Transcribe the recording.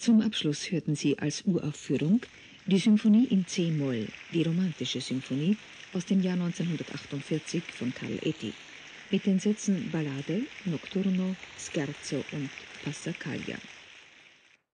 Zum Abschluss hörten Sie als Uraufführung die Symphonie in C-Moll, die romantische Symphonie aus dem Jahr 1948 von Karl Etty, mit den Sätzen Ballade, Nocturno, Scherzo und Passacaglia.